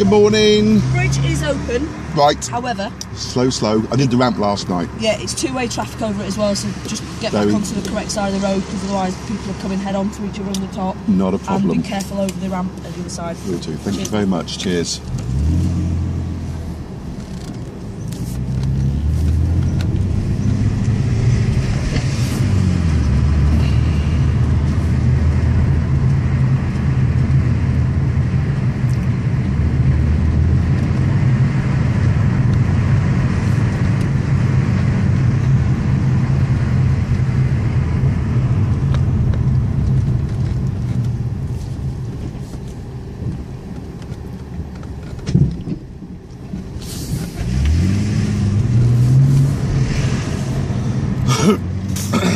Good morning. Bridge is open, Right, however, slow, slow. I did the ramp last night. yeah, it's two-way traffic over it as well, so just get Very- back onto the correct side of the road because otherwise people are coming head on to each other on the top. Not a problem. And be careful over the ramp at the other side. Will do. Thank you very much. Cheers. Huh?